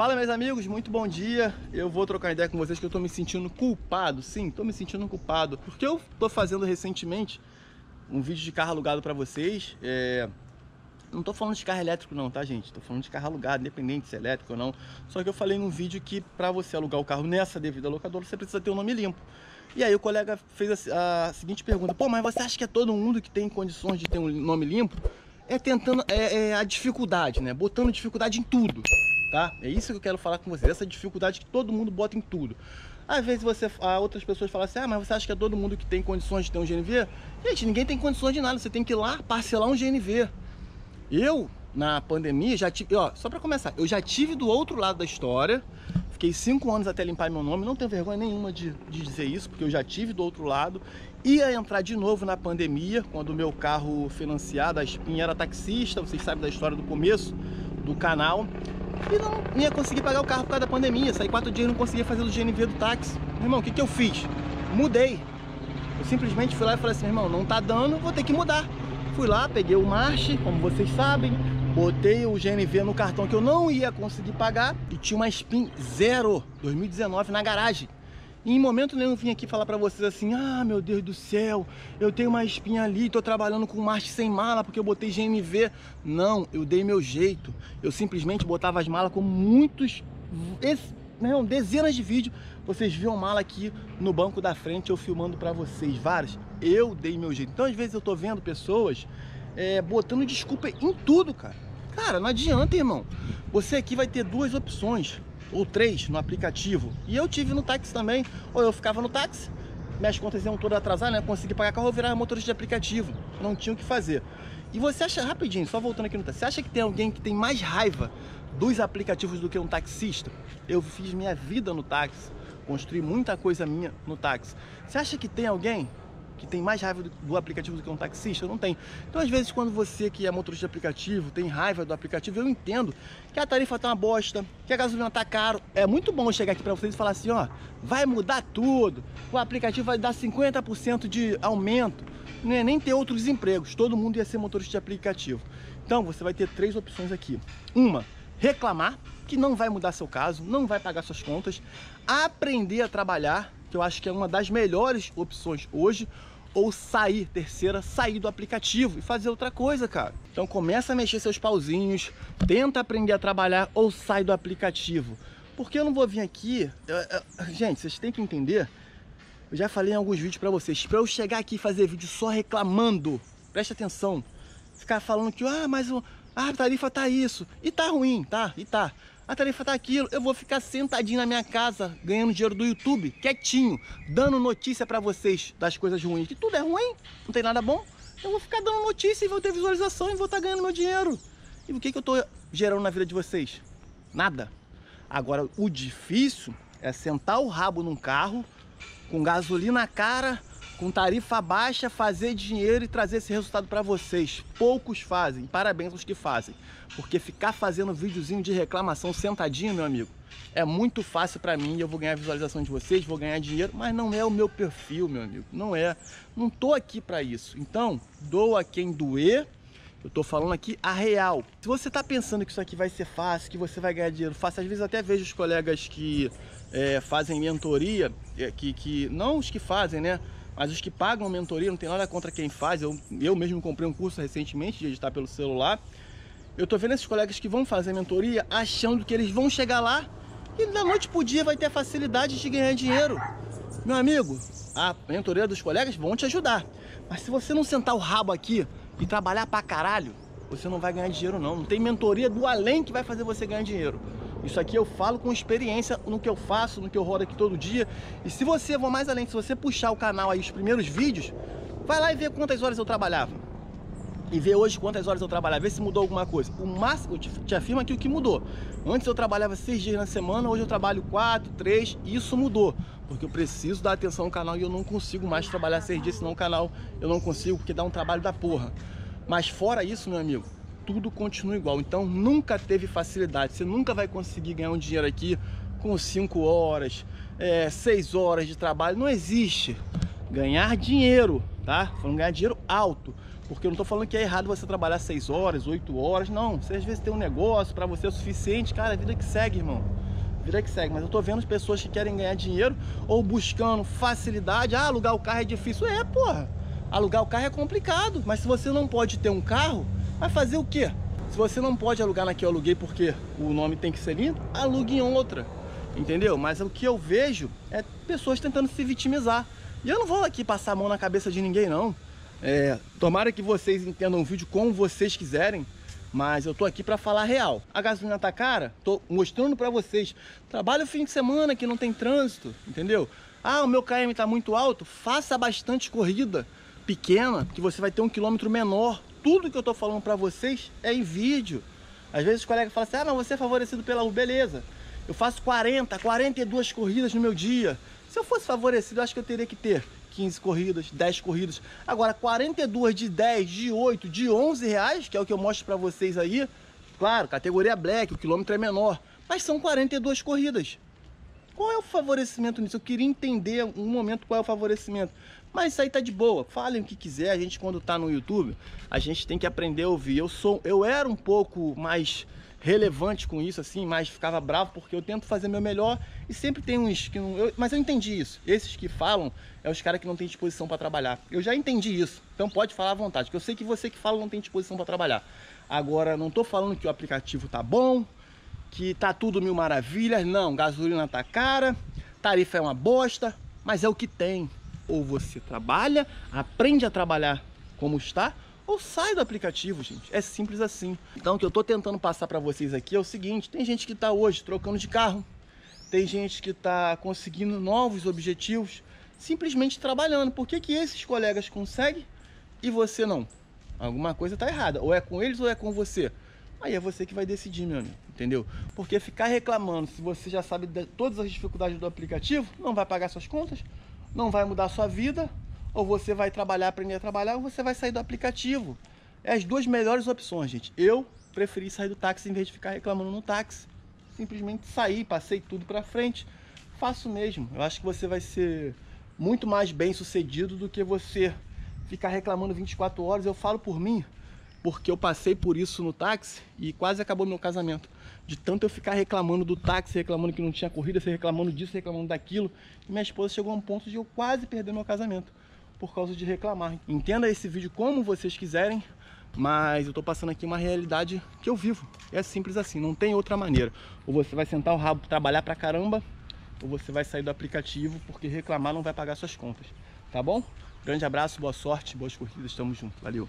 Fala meus amigos, muito bom dia. Eu vou trocar ideia com vocês que eu tô me sentindo culpado. Sim, tô me sentindo culpado. Porque eu tô fazendo recentemente um vídeo de carro alugado para vocês. É... Não tô falando de carro elétrico não, tá gente? Tô falando de carro alugado, independente se é elétrico ou não. Só que eu falei num vídeo que para você alugar o carro nessa devida locadora, você precisa ter o um nome limpo. E aí o colega fez a, a, seguinte pergunta, pô, mas você acha que é todo mundo que tem condições de ter um nome limpo? É tentando, é, é a dificuldade, né? Botando dificuldade em tudo tá? É isso que eu quero falar com vocês, essa dificuldade que todo mundo bota em tudo. Às vezes você, outras pessoas falam assim, ah, mas você acha que é todo mundo que tem condições de ter um GNV? Gente, ninguém tem condições de nada, você tem que ir lá parcelar um GNV. Eu, na pandemia, já tive, ó, só para começar, eu já tive do outro lado da história, fiquei cinco anos até limpar meu nome, não tenho vergonha nenhuma de, de dizer isso, porque eu já tive do outro lado, ia entrar de novo na pandemia, quando o meu carro financiado, a Spin era taxista, vocês sabem da história do começo do canal, e não ia conseguir pagar o carro por causa da pandemia. Saí quatro dias e não conseguia fazer o GNV do táxi. Meu irmão, o que, que eu fiz? Mudei. Eu simplesmente fui lá e falei assim, irmão, não tá dando, vou ter que mudar. Fui lá, peguei o March, como vocês sabem, botei o GNV no cartão que eu não ia conseguir pagar e tinha uma Spin zero 2019 na garagem. Em momento nenhum vim aqui falar pra vocês assim, ah, meu Deus do céu, eu tenho uma espinha ali, tô trabalhando com marcha sem mala porque eu botei GMV. Não, eu dei meu jeito. Eu simplesmente botava as malas com muitos, não, dezenas de vídeos. Vocês viam mala aqui no banco da frente, eu filmando pra vocês, várias. Eu dei meu jeito. Então às vezes eu tô vendo pessoas é, botando desculpa em tudo, cara. Cara, não adianta, irmão. Você aqui vai ter duas opções ou três no aplicativo. E eu tive no táxi também, ou eu ficava no táxi, minhas contas iam todas atrasadas, né? Consegui pagar carro, eu virava motorista de aplicativo. Não tinha o que fazer. E você acha, rapidinho, só voltando aqui no táxi, você acha que tem alguém que tem mais raiva dos aplicativos do que um taxista? Eu fiz minha vida no táxi, construí muita coisa minha no táxi. Você acha que tem alguém que tem mais raiva do, do, aplicativo do que um taxista? Não tem. Então, às vezes, quando você que é motorista de aplicativo tem raiva do aplicativo, eu entendo que a tarifa tá uma bosta, que a gasolina tá caro. É muito bom chegar aqui para vocês e falar assim, ó, vai mudar tudo, o aplicativo vai dar 50% de aumento, não é nem ter outros empregos, todo mundo ia ser motorista de aplicativo. Então, você vai ter três opções aqui. Uma, reclamar, que não vai mudar seu caso, não vai pagar suas contas, aprender a trabalhar, que eu acho que é uma das melhores opções hoje, ou sair, terceira, sair do aplicativo e fazer outra coisa, cara. Então começa a mexer seus pauzinhos, tenta aprender a trabalhar ou sai do aplicativo. Porque eu não vou vir aqui... Eu, eu, gente, vocês têm que entender, eu já falei em alguns vídeos pra vocês, pra eu chegar aqui e fazer vídeo só reclamando, preste atenção, ficar falando que, ah, mas o, a tarifa tá isso, e tá ruim, tá, e tá a tarifa tá aquilo, eu vou ficar sentadinho na minha casa, ganhando dinheiro do YouTube, quietinho, dando notícia para vocês das coisas ruins, que tudo é ruim, não tem nada bom, eu vou ficar dando notícia e vou ter visualização e vou estar tá ganhando meu dinheiro. E o que, que eu tô gerando na vida de vocês? Nada. Agora, o difícil é sentar o rabo num carro, com gasolina na cara, com tarifa baixa, fazer dinheiro e trazer esse resultado para vocês. Poucos fazem, parabéns aos que fazem. Porque ficar fazendo videozinho de reclamação sentadinho, meu amigo, é muito fácil para mim eu vou ganhar visualização de vocês, vou ganhar dinheiro, mas não é o meu perfil, meu amigo, não é. Não tô aqui para isso. Então, doa quem doer, eu tô falando aqui a real. Se você tá pensando que isso aqui vai ser fácil, que você vai ganhar dinheiro fácil, às vezes até vejo os colegas que é, fazem mentoria, é, que, que não os que fazem, né? Mas os que pagam mentoria, não tem nada contra quem faz. Eu, eu mesmo comprei um curso recentemente de editar pelo celular. Eu tô vendo esses colegas que vão fazer mentoria achando que eles vão chegar lá e da noite pro dia vai ter facilidade de ganhar dinheiro. Meu amigo, a mentoria dos colegas vão te ajudar. Mas se você não sentar o rabo aqui e trabalhar pra caralho, você não vai ganhar dinheiro não. Não tem mentoria do além que vai fazer você ganhar dinheiro. Isso aqui eu falo com experiência no que eu faço, no que eu rodo aqui todo dia. E se você, vou mais além, se você puxar o canal aí, os primeiros vídeos, vai lá e vê quantas horas eu trabalhava. E vê hoje quantas horas eu trabalhava, vê se mudou alguma coisa. O máximo, eu te, te afirmo aqui o que mudou. Antes eu trabalhava seis dias na semana, hoje eu trabalho quatro, três, isso mudou. Porque eu preciso dar atenção no canal e eu não consigo mais trabalhar seis dias, senão o canal eu não consigo, porque dá um trabalho da porra. Mas fora isso, meu amigo, tudo continua igual. Então nunca teve facilidade. Você nunca vai conseguir ganhar um dinheiro aqui com 5 horas, 6 é, horas de trabalho. Não existe. ganhar dinheiro, tá? Falando ganhar dinheiro alto. Porque eu não tô falando que é errado você trabalhar 6 horas, 8 horas, não. Você às vezes tem um negócio para você é o suficiente, cara, a vida que segue, irmão. Vida que segue, mas eu tô vendo pessoas que querem ganhar dinheiro ou buscando facilidade. Ah, alugar o carro é difícil. É, porra. Alugar o carro é complicado, mas se você não pode ter um carro, vai fazer o quê? Se você não pode alugar na que eu aluguei porque o nome tem que ser lindo, alugue em outra. Entendeu? Mas o que eu vejo é pessoas tentando se vitimizar. E eu não vou aqui passar a mão na cabeça de ninguém, não. É, tomara que vocês entendam o vídeo como vocês quiserem, mas eu tô aqui para falar real. A gasolina tá cara? Tô mostrando para vocês. Trabalho fim de semana que não tem trânsito, entendeu? Ah, o meu KM tá muito alto? Faça bastante corrida pequena, que você vai ter um quilômetro menor. Tudo que eu tô falando para vocês é em vídeo. Às vezes os colegas falam assim, ah, não, você é favorecido pela U, beleza. Eu faço 40, 42 corridas no meu dia. Se eu fosse favorecido, eu acho que eu teria que ter 15 corridas, 10 corridas. Agora, 42 de 10, de 8, de 11 reais, que é o que eu mostro para vocês aí. Claro, categoria Black, o quilômetro é menor. Mas são 42 corridas. Qual é o favorecimento nisso? Eu queria entender um momento qual é o favorecimento. Mas isso aí tá de boa. Falem o que quiser. A gente, quando tá no YouTube, a gente tem que aprender a ouvir. Eu sou, eu era um pouco mais relevante com isso, assim, mas ficava bravo porque eu tento fazer meu melhor e sempre tem uns que não. Eu, mas eu entendi isso. Esses que falam é os caras que não têm disposição para trabalhar. Eu já entendi isso. Então pode falar à vontade, porque eu sei que você que fala não tem disposição para trabalhar. Agora, não tô falando que o aplicativo tá bom, que tá tudo mil maravilhas. Não, gasolina tá cara, tarifa é uma bosta, mas é o que tem. Ou você trabalha, aprende a trabalhar como está, ou sai do aplicativo, gente. É simples assim. Então, o que eu tô tentando passar para vocês aqui é o seguinte: tem gente que tá hoje trocando de carro, tem gente que tá conseguindo novos objetivos, simplesmente trabalhando. Por que, que esses colegas conseguem e você não? Alguma coisa tá errada. Ou é com eles ou é com você. Aí é você que vai decidir, meu amigo, entendeu? Porque ficar reclamando, se você já sabe de todas as dificuldades do aplicativo, não vai pagar suas contas, não vai mudar a sua vida, ou você vai trabalhar, aprender a trabalhar, ou você vai sair do aplicativo. É as duas melhores opções, gente. Eu preferi sair do táxi em vez de ficar reclamando no táxi. Simplesmente saí, passei tudo para frente. Faço mesmo. Eu acho que você vai ser muito mais bem sucedido do que você ficar reclamando 24 horas. Eu falo por mim, porque eu passei por isso no táxi e quase acabou meu casamento. De tanto eu ficar reclamando do táxi, reclamando que não tinha corrida, reclamando disso, reclamando daquilo. Minha esposa chegou a um ponto de eu quase perder meu casamento por causa de reclamar. Entenda esse vídeo como vocês quiserem, mas eu tô passando aqui uma realidade que eu vivo. É simples assim, não tem outra maneira. Ou você vai sentar o rabo, trabalhar pra caramba, ou você vai sair do aplicativo porque reclamar não vai pagar suas contas. Tá bom? Grande abraço, boa sorte, boas corridas, tamo junto. Valeu!